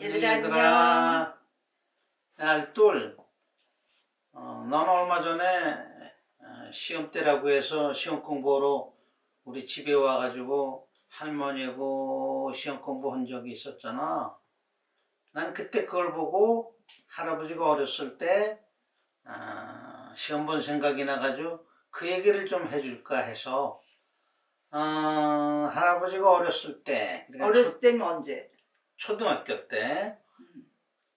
얘들아 안녕. 알돌, 어, 넌 얼마 전에 어, 시험 때라고 해서 시험 공부하러 우리 집에 와가지고 할머니하고 시험 공부한 적이 있었잖아. 난 그때 그걸 보고 할아버지가 어렸을 때 아, 시험 본 생각이 나가지고 그 얘기를 좀 해줄까 해서 어, 할아버지가 어렸을 때 그러니까 어렸을 때는 언제? 초등학교 때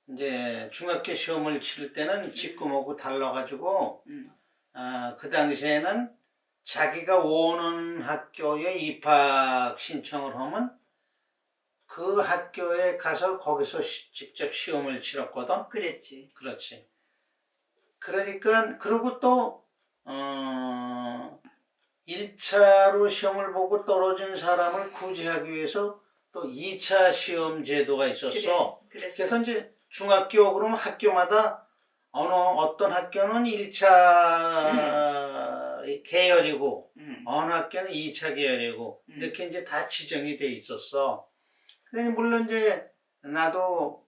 이제 중학교 시험을 치를 때는 직구먹고 달라가지고 음. 아, 그 당시에는 자기가 오는 학교에 입학 신청을 하면 그 학교에 가서 거기서 시- 직접 시험을 치렀거든. 그랬지. 그렇지. 그러니까 그리고 또 어, 1차로 시험을 보고 떨어진 사람을 구제하기 위해서 또 2차 시험 제도가 있었어. 그래, 그랬어. 그래서 이제 중학교 그러면 학교마다 어느 어떤 학교는 1차 계열이고 음. 어느 학교는 2차 계열이고 음. 이렇게 이제 다 지정이 돼 있었어. 근데 물론 이제 나도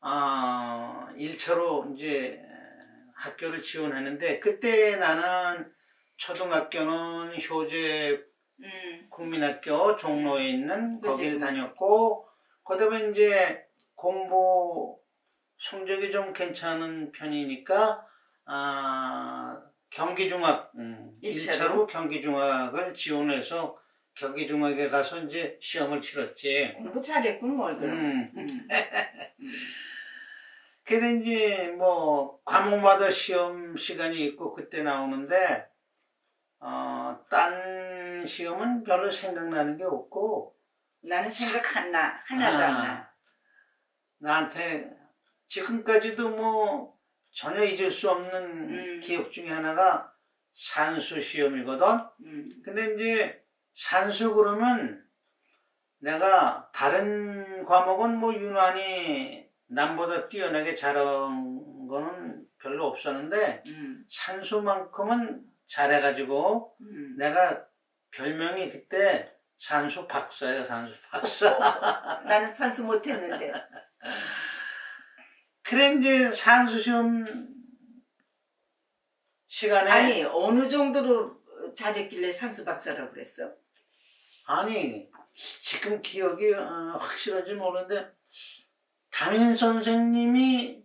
아 1차로 이제 학교를 지원했는데 그때 나는 초등학교는 효재 음. 국민학교 종로에 있는 그치. 거기를 다녔고 그다음에 이제 공부 성적이 좀 괜찮은 편이니까 아 경기중학 음, 일차로? 1차로 경기중학을 지원해서 경기중학에 가서 이제 시험을 치렀지. 공부 잘했군 뭘 그럼. 음. 음. 그래서 이제 뭐 과목마다 시험 시간이 있고 그때 나오는데 어, 딴 시험은 별로 생각나는 게 없고 나는 생각 하나 하나도 안 나. 아, 나한테 지금까지도 뭐 전혀 잊을 수 없는 음. 기억 중에 하나가 산수 시험이거든. 음. 근데 이제 산수 그러면 내가 다른 과목은 뭐 유난히 남보다 뛰어나게 잘한 거는 별로 없었는데 음. 산수만큼은 잘해가지고 음. 내가 별명이 그때 산수 박사야 산수 박사. 나는 산수 못했는데. 그래 이제 산수 시험 시간에 아니 어느 정도로 잘했길래 산수 박사라고 그랬어? 아니, 지금 기억이 어, 확실한지 모르는데 담임 선생님이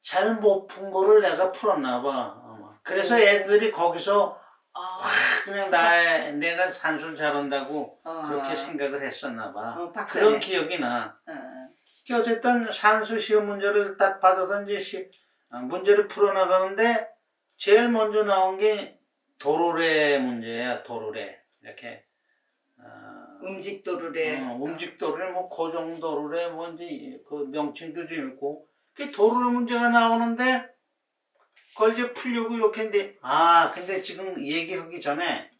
잘 못 푼 거를 내가 풀었나 봐. 그래서 애들이 거기서 아. 그냥 나 내가 산수를 잘한다고 어. 그렇게 생각을 했었나 봐. 어, 박사네. 그런 기억이 나. 어. 그 어쨌든 산수 시험 문제를 딱 받아서 이제 시, 어, 문제를 풀어나가는데 제일 먼저 나온 게 도로래 문제야. 도로래 이렇게 어, 음직도르래. 어, 움직도로래 뭐 고정 도로래 뭐 이제 그 명칭도 좀 있고 그 도로래 문제가 나오는데 그걸 이제 풀려고 이렇게 했는데 아 근데 지금 얘기하기 전에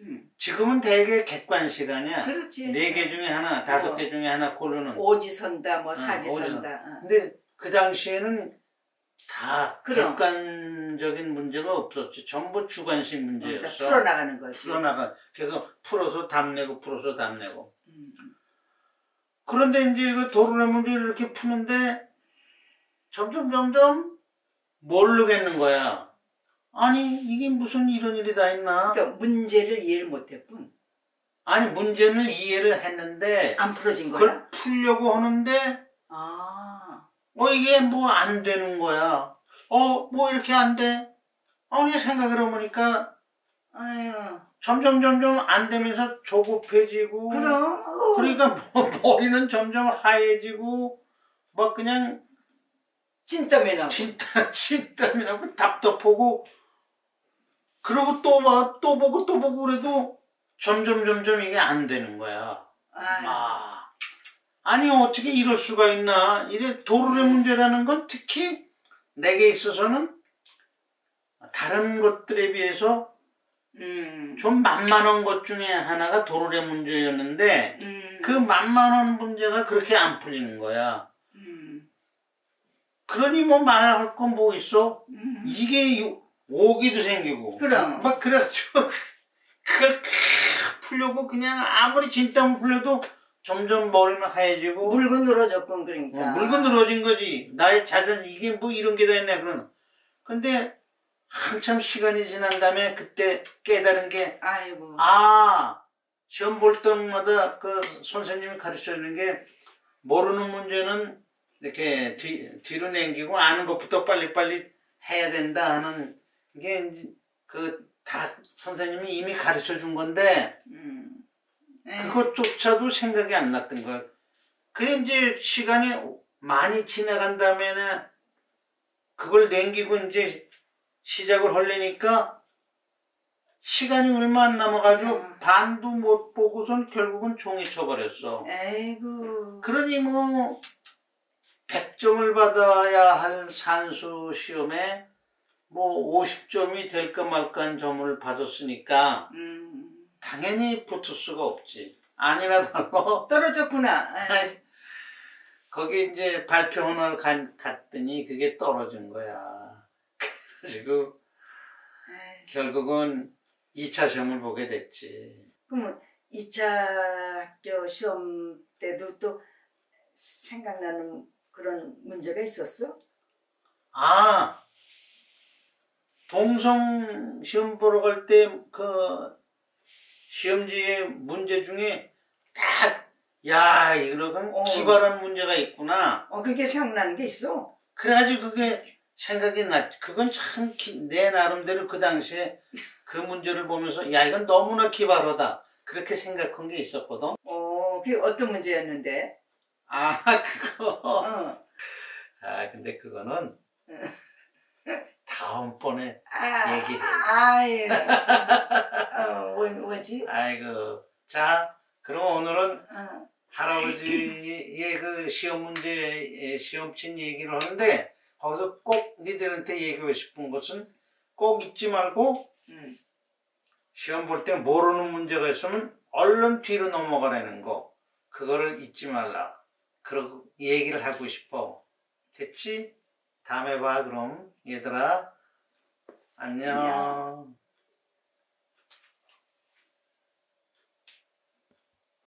음. 지금은 대개 객관 시간이야. 그렇지. 네 개 중에 하나, 다섯 어. 개 중에 하나 고르는. 오지선다 뭐 응, 사지선다. 어. 근데 그 당시에는 다 그럼. 객관적인 문제가 없었지. 전부 주관식 어, 다 문제였어. 풀어나가는 거지. 풀어나가. 그래서 풀어서 답 내고 풀어서 답 내고. 음. 그런데 이제 그 도로의 문제를 이렇게 푸는데 점점 점점 모르겠는 거야. 아니 이게 무슨 이런 일이 다 있나? 그러니까 문제를 이해를 못했군. 아니 문제를 이해를 했는데 안 풀어진 거야? 그걸 풀려고 하는데 아. 어 이게 뭐 안 되는 거야. 어 뭐 이렇게 안 돼. 아니 생각을 해보니까 아유. 점점 점점 안 되면서 조급해지고 그럼. 어. 그러니까 뭐 머리는 점점 하얘지고 막 그냥 진땀이 나고. 진땀 진땀이 나고 답답하고 그러고 또봐또 보고 또 보고 그래도 점점 점점 이게 안 되는 거야. 아, 아니 어떻게 이럴 수가 있나? 이래 도로의 문제라는 건 특히 내게 있어서는 다른 것들에 비해서 음. 좀 만만한 것 중에 하나가 도로의 문제였는데 음. 그 만만한 문제가 그렇게 안 풀리는 거야. 음. 그러니 뭐 말할 건 뭐 있어? 음. 이게 요- 오기도 생기고 그럼. 막 그래가지고 그걸 캬 풀려고 그냥 아무리 진땀 풀려도 점점 머리는 하얘지고 물고 늘어졌군 그러니까. 어, 물건 늘어진 거지. 나의 자존 이게 뭐 이런 게 다 있네 그런. 근데 한참 시간이 지난 다음에 그때 깨달은 게 아이고. 아, 시험 볼 때마다 그 선생님이 가르쳐 주는 게 모르는 문제는 이렇게 뒤, 뒤로 남기고 아는 것부터 빨리빨리 해야 된다 하는 게 그 다 선생님이 이미 가르쳐 준 건데 음. 네. 그것조차도 생각이 안 났던 거야. 그게 이제 시간이 많이 지나간 다음에는 그걸 남기고 이제 시작을 하려니까 시간이 얼마 안 남아가지고 음. 반도 못 보고선 결국은 종이 쳐버렸어. 에이구. 그러니 뭐 100점을 받아야 할 산수 시험에 뭐 50점이 될까 말까한 점을 받았으니까 음. 당연히 붙을 수가 없지. 다를고 떨어졌구나. 아이, 거기 이제 발표원을 간- 갔더니 그게 떨어진 거야. 그래가지고 에이. 결국은 2차 시험을 보게 됐지. 그러면 2차 학교 시험 때도 또 생각나는 그런 문제가 있었어? 아, 동성 시험 보러 갈 때 그 시험지의 문제 중에 딱, 야, 이러건 어. 기발한 문제가 있구나. 어, 그게 생각나는 게 있어? 그래가지고 그게 생각이 났, 그건 참, 기- 내 나름대로 그 당시에 그 문제를 보면서, 야, 이건 너무나 기발하다. 그렇게 생각한 게 있었거든. 어, 그게 어떤 문제였는데? 아, 그거. 어. 아, 근데 그거는 다음번에 아, 얘기해. 아예. 어, 뭐, 뭐지? 아이고. 자, 그럼 오늘은 어, 할아버지의 그 시험 문제, 시험 친 얘기를 하는데, 거기서 꼭 니들한테 얘기하고 싶은 것은 꼭 잊지 말고, 음. 시험 볼 때 모르는 문제가 있으면 얼른 뒤로 넘어가라는 거. 그거를 잊지 말라. 그러고 얘기를 하고 싶어. 됐지? 다음에 봐, 그럼. 얘들아. 안녕. 안녕.